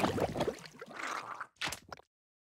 you